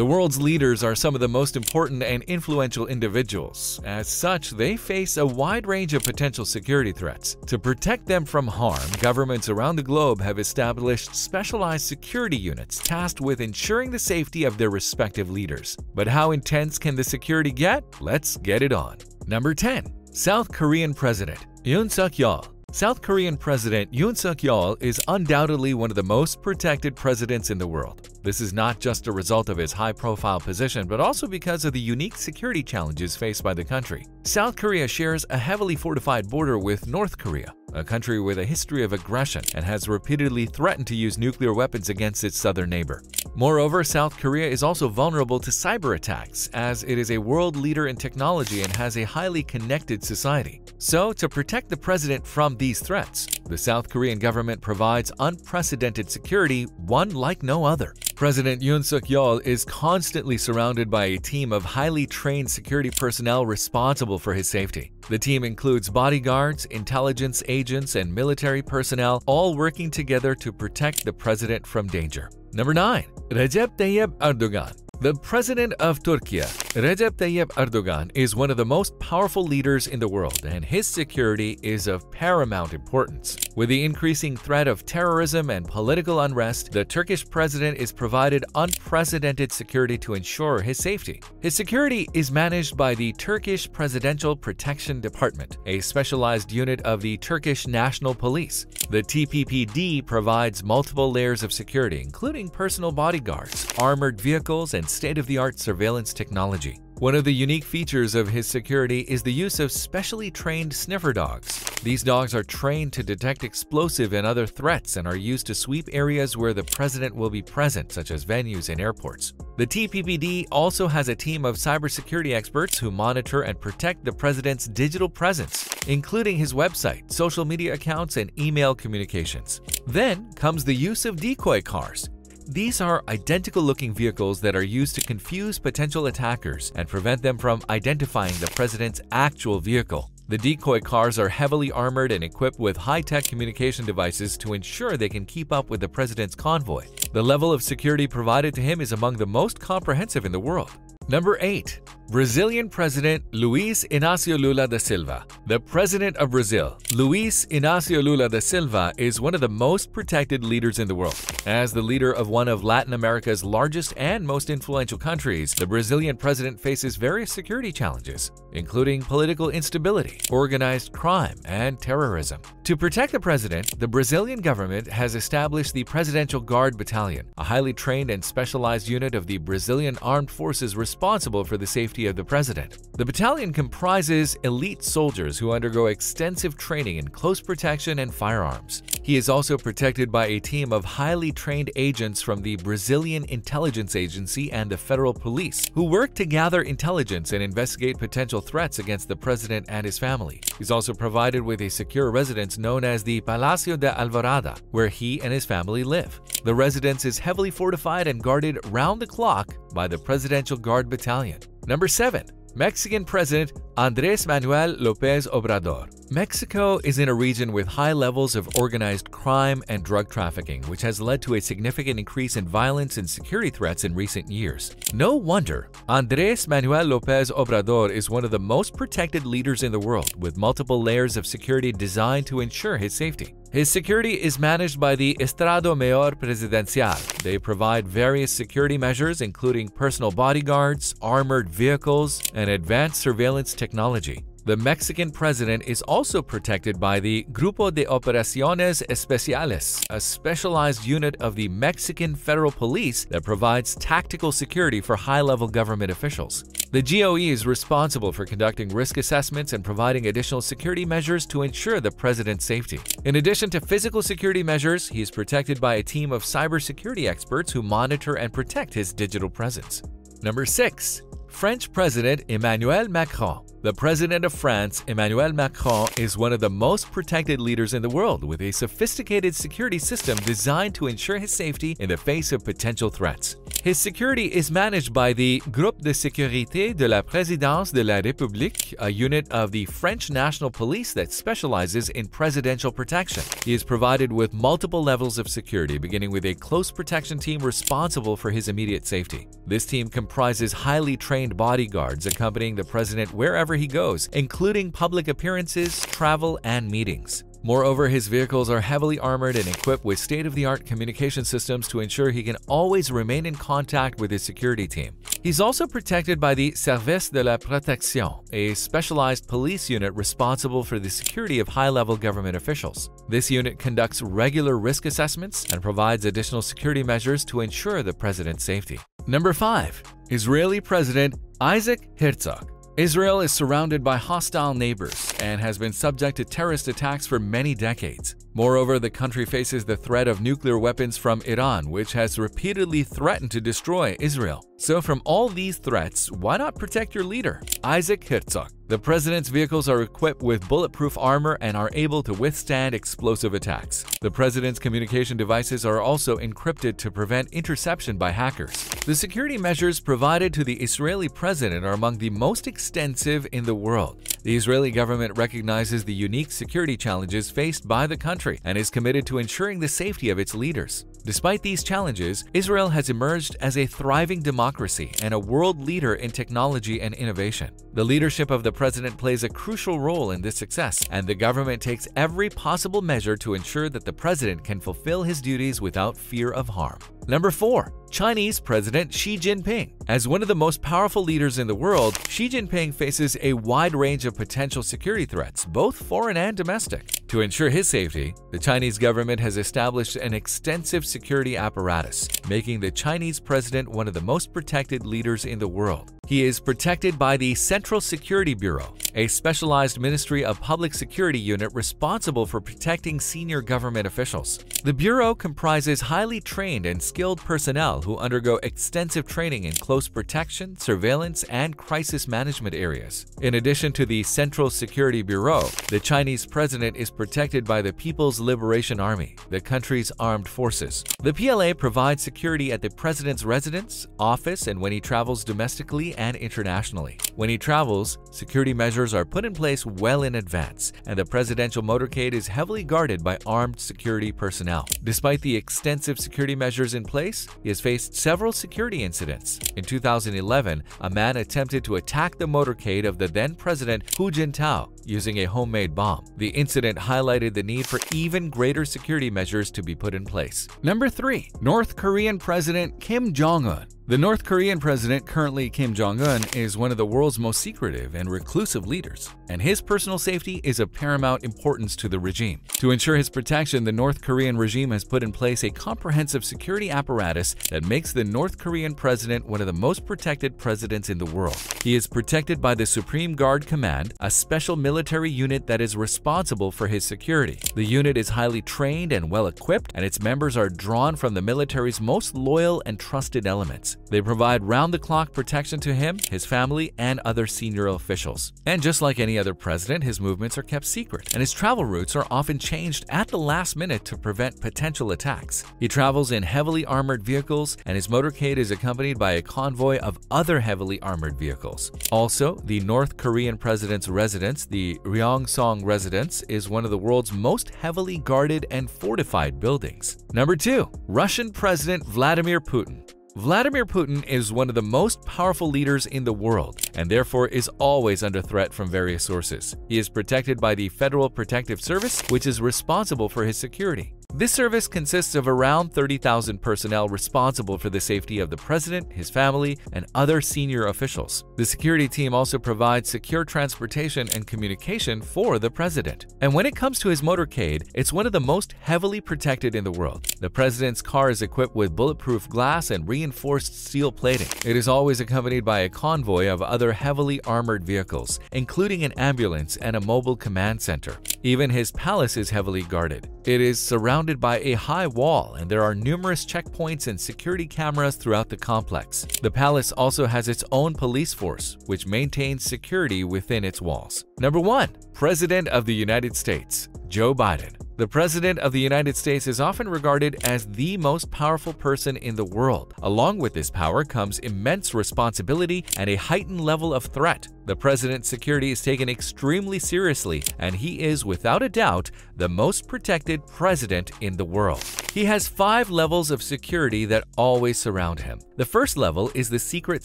The world's leaders are some of the most important and influential individuals. As such, they face a wide range of potential security threats. To protect them from harm, governments around the globe have established specialized security units tasked with ensuring the safety of their respective leaders. But how intense can the security get? Let's get it on. Number 10. South Korean President Yoon Suk-yeol South Korean President Yoon Suk-yeol is undoubtedly one of the most protected presidents in the world. This is not just a result of his high-profile position, but also because of the unique security challenges faced by the country. South Korea shares a heavily fortified border with North Korea, a country with a history of aggression and has repeatedly threatened to use nuclear weapons against its southern neighbor. Moreover, South Korea is also vulnerable to cyber attacks as it is a world leader in technology and has a highly connected society. So, to protect the president from these threats, the South Korean government provides unprecedented security, one like no other. President Yoon Suk-yeol is constantly surrounded by a team of highly trained security personnel responsible for his safety. The team includes bodyguards, intelligence agents, and military personnel, all working together to protect the president from danger. Number 9. Recep Tayyip Erdogan the president of Turkey, Recep Tayyip Erdogan, is one of the most powerful leaders in the world, and his security is of paramount importance. With the increasing threat of terrorism and political unrest, the Turkish president is provided unprecedented security to ensure his safety. His security is managed by the Turkish Presidential Protection Department, a specialized unit of the Turkish National Police. The TPPD provides multiple layers of security, including personal bodyguards, armored vehicles, and state-of-the-art surveillance technology. One of the unique features of his security is the use of specially trained sniffer dogs. These dogs are trained to detect explosive and other threats and are used to sweep areas where the president will be present, such as venues and airports. The TPPD also has a team of cybersecurity experts who monitor and protect the president's digital presence, including his website, social media accounts, and email communications. Then comes the use of decoy cars. These are identical-looking vehicles that are used to confuse potential attackers and prevent them from identifying the president's actual vehicle. The decoy cars are heavily armored and equipped with high-tech communication devices to ensure they can keep up with the president's convoy. The level of security provided to him is among the most comprehensive in the world. Number 8. Brazilian President Luiz Inácio Lula da Silva The President of Brazil, Luiz Inácio Lula da Silva, is one of the most protected leaders in the world. As the leader of one of Latin America's largest and most influential countries, the Brazilian president faces various security challenges, including political instability, organized crime, and terrorism. To protect the president, the Brazilian government has established the Presidential Guard Battalion, a highly trained and specialized unit of the Brazilian Armed Forces responsible for the safety of the president. The battalion comprises elite soldiers who undergo extensive training in close protection and firearms. He is also protected by a team of highly trained agents from the Brazilian Intelligence Agency and the federal police, who work to gather intelligence and investigate potential threats against the president and his family. He's also provided with a secure residence known as the Palacio de Alvorada, where he and his family live. The residence is heavily fortified and guarded round the clock by the Presidential Guard Battalion. Number 7. Mexican President Andrés Manuel López Obrador Mexico is in a region with high levels of organized crime and drug trafficking, which has led to a significant increase in violence and security threats in recent years. No wonder Andrés Manuel López Obrador is one of the most protected leaders in the world, with multiple layers of security designed to ensure his safety. His security is managed by the Estrado Mayor Presidencial. They provide various security measures including personal bodyguards, armored vehicles, and advanced surveillance technology. The Mexican president is also protected by the Grupo de Operaciones Especiales, a specialized unit of the Mexican Federal Police that provides tactical security for high-level government officials. The GOE is responsible for conducting risk assessments and providing additional security measures to ensure the president's safety. In addition to physical security measures, he is protected by a team of cybersecurity experts who monitor and protect his digital presence. Number 6. French President Emmanuel Macron the president of France, Emmanuel Macron, is one of the most protected leaders in the world with a sophisticated security system designed to ensure his safety in the face of potential threats. His security is managed by the Groupe de Sécurité de la Présidence de la République, a unit of the French National Police that specializes in presidential protection. He is provided with multiple levels of security, beginning with a close protection team responsible for his immediate safety. This team comprises highly trained bodyguards accompanying the president wherever he goes, including public appearances, travel, and meetings. Moreover, his vehicles are heavily armored and equipped with state-of-the-art communication systems to ensure he can always remain in contact with his security team. He's also protected by the Service de la Protection, a specialized police unit responsible for the security of high-level government officials. This unit conducts regular risk assessments and provides additional security measures to ensure the president's safety. Number 5. Israeli President Isaac Herzog Israel is surrounded by hostile neighbors and has been subject to terrorist attacks for many decades. Moreover, the country faces the threat of nuclear weapons from Iran, which has repeatedly threatened to destroy Israel. So from all these threats, why not protect your leader, Isaac Herzog? The president's vehicles are equipped with bulletproof armor and are able to withstand explosive attacks. The president's communication devices are also encrypted to prevent interception by hackers. The security measures provided to the Israeli president are among the most extensive in the world. The Israeli government recognizes the unique security challenges faced by the country and is committed to ensuring the safety of its leaders. Despite these challenges, Israel has emerged as a thriving democracy and a world leader in technology and innovation. The leadership of the president plays a crucial role in this success, and the government takes every possible measure to ensure that the president can fulfill his duties without fear of harm. Number 4. Chinese President Xi Jinping. As one of the most powerful leaders in the world, Xi Jinping faces a wide range of potential security threats, both foreign and domestic. To ensure his safety, the Chinese government has established an extensive security apparatus, making the Chinese president one of the most protected leaders in the world. He is protected by the Central Security Bureau, a specialized Ministry of Public Security unit responsible for protecting senior government officials. The Bureau comprises highly trained and skilled personnel who undergo extensive training in close protection, surveillance, and crisis management areas. In addition to the Central Security Bureau, the Chinese president is protected by the People's Liberation Army, the country's armed forces. The PLA provides security at the president's residence, office, and when he travels domestically and internationally. When he travels, security measures are put in place well in advance, and the presidential motorcade is heavily guarded by armed security personnel. Despite the extensive security measures in place, he has faced several security incidents. In 2011, a man attempted to attack the motorcade of the then president Hu Jintao using a homemade bomb. The incident highlighted the need for even greater security measures to be put in place. Number 3. North Korean President Kim Jong-un the North Korean president, currently Kim Jong-un, is one of the world's most secretive and reclusive leaders, and his personal safety is of paramount importance to the regime. To ensure his protection, the North Korean regime has put in place a comprehensive security apparatus that makes the North Korean president one of the most protected presidents in the world. He is protected by the Supreme Guard Command, a special military unit that is responsible for his security. The unit is highly trained and well equipped, and its members are drawn from the military's most loyal and trusted elements. They provide round-the-clock protection to him, his family, and other senior officials. And just like any other president, his movements are kept secret, and his travel routes are often changed at the last minute to prevent potential attacks. He travels in heavily armored vehicles, and his motorcade is accompanied by a convoy of other heavily armored vehicles. Also, the North Korean president's residence, the Ryongseong residence, is one of the world's most heavily guarded and fortified buildings. Number 2. Russian President Vladimir Putin Vladimir Putin is one of the most powerful leaders in the world and therefore is always under threat from various sources. He is protected by the Federal Protective Service, which is responsible for his security. This service consists of around 30,000 personnel responsible for the safety of the president, his family, and other senior officials. The security team also provides secure transportation and communication for the president. And when it comes to his motorcade, it's one of the most heavily protected in the world. The president's car is equipped with bulletproof glass and reinforced steel plating. It is always accompanied by a convoy of other heavily armored vehicles, including an ambulance and a mobile command center. Even his palace is heavily guarded. It is surrounded by a high wall and there are numerous checkpoints and security cameras throughout the complex. The palace also has its own police force, which maintains security within its walls. Number 1. President of the United States Joe Biden The President of the United States is often regarded as the most powerful person in the world. Along with this power comes immense responsibility and a heightened level of threat. The President's security is taken extremely seriously, and he is, without a doubt, the most protected president in the world. He has five levels of security that always surround him. The first level is the Secret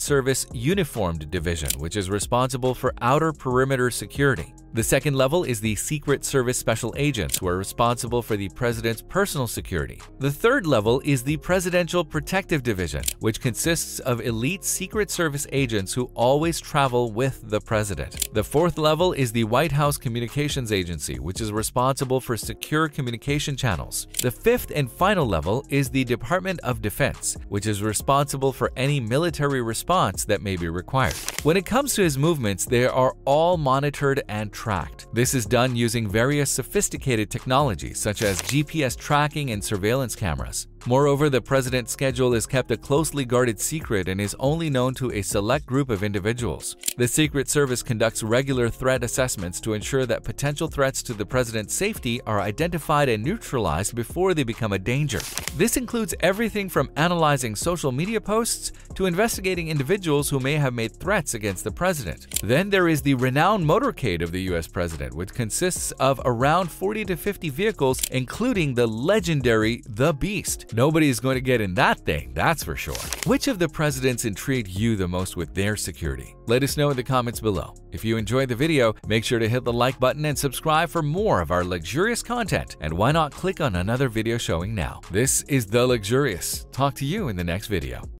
Service Uniformed Division, which is responsible for outer perimeter security. The second level is the Secret Service Special Agents, who are responsible for the president's personal security. The third level is the Presidential Protective Division, which consists of elite Secret Service agents who always travel with the president. The fourth level is the White House Communications Agency, which is responsible for secure communication channels. The fifth and final level is the Department of Defense, which is responsible for any military response that may be required. When it comes to his movements, they are all monitored and tracked. This is done using various sophisticated technologies such as GPS tracking and surveillance cameras. Moreover, the president's schedule is kept a closely guarded secret and is only known to a select group of individuals. The Secret Service conducts regular threat assessments to ensure that potential threats to the president's safety are identified and neutralized before they become a danger. This includes everything from analyzing social media posts to investigating individuals who may have made threats against the president. Then there is the renowned motorcade of the US president, which consists of around 40 to 50 vehicles, including the legendary The Beast. Nobody is going to get in that thing, that's for sure. Which of the presidents intrigued you the most with their security? Let us know in the comments below. If you enjoyed the video, make sure to hit the like button and subscribe for more of our luxurious content. And why not click on another video showing now? This is The Luxurious. Talk to you in the next video.